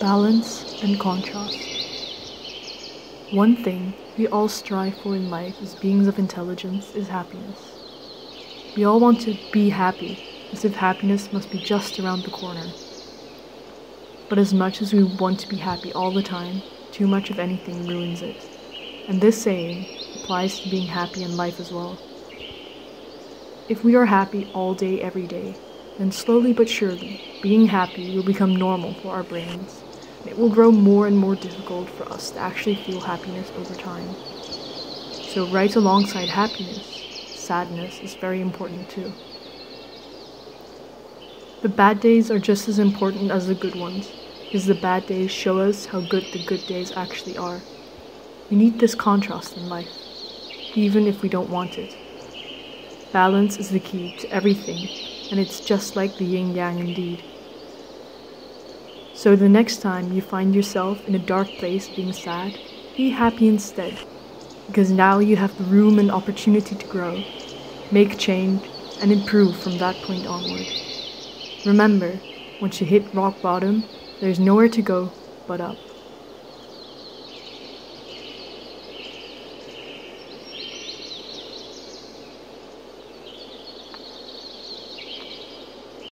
Balance and contrast. One thing we all strive for in life as beings of intelligence is happiness. We all want to be happy, as if happiness must be just around the corner. But as much as we want to be happy all the time, too much of anything ruins it. And this saying applies to being happy in life as well. If we are happy all day, every day, then slowly but surely, being happy will become normal for our brains it will grow more and more difficult for us to actually feel happiness over time. So, right alongside happiness, sadness is very important too. The bad days are just as important as the good ones, because the bad days show us how good the good days actually are. We need this contrast in life, even if we don't want it. Balance is the key to everything, and it's just like the yin yang indeed. So the next time you find yourself in a dark place being sad, be happy instead. Because now you have the room and opportunity to grow, make change, and improve from that point onward. Remember, once you hit rock bottom, there's nowhere to go but up.